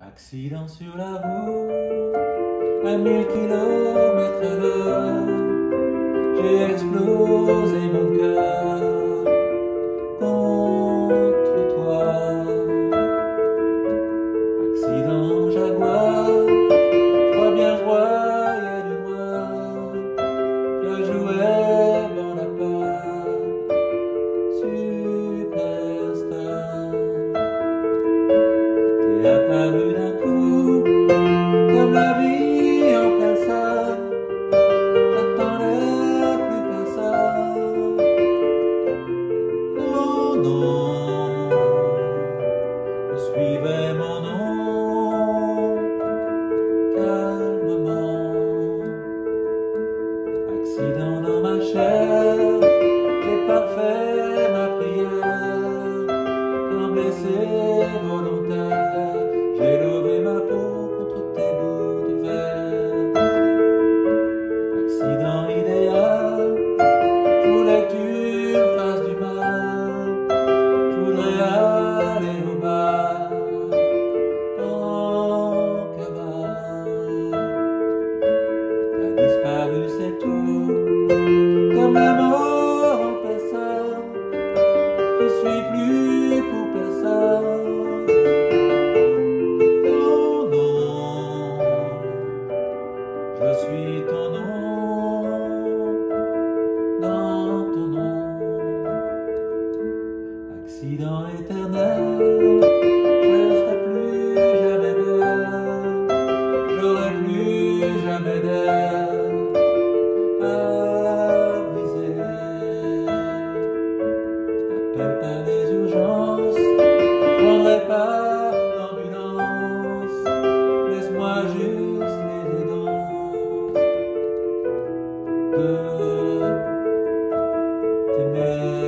Accident sur la route, à mille kilomètres à l'heure, j'ai explosé mon cœur T'es apparu d'un coup, comme la vie en personne. T'attendais plus personne. Non, non, je suivais mon nom calmement. Accident dans ma chair, j'ai parfait ma Je suis plus pour personne. Oh je suis ton nom, Les urgences, je prendrai pas l'ambulance, laisse-moi juste les aidances de tes mères.